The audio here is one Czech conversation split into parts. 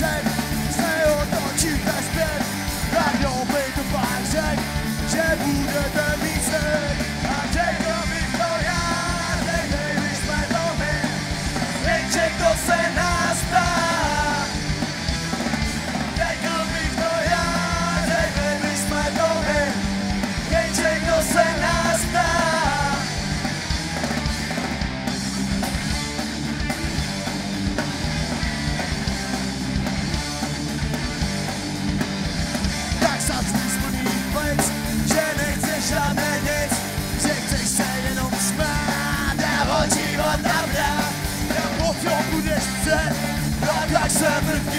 在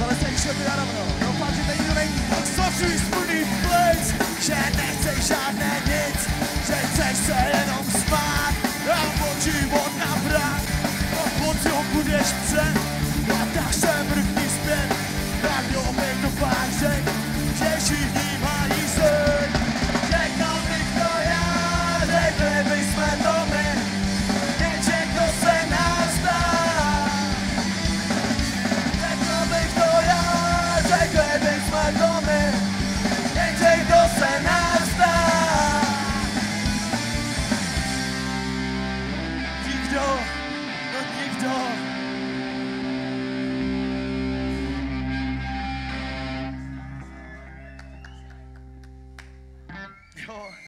tohle se kšety narovno, doufám, že teď to není slavší smutný plyc, že nechceš žádné nic, že chceš se jenom spát a od nabrat, a pod budeš před. Yo.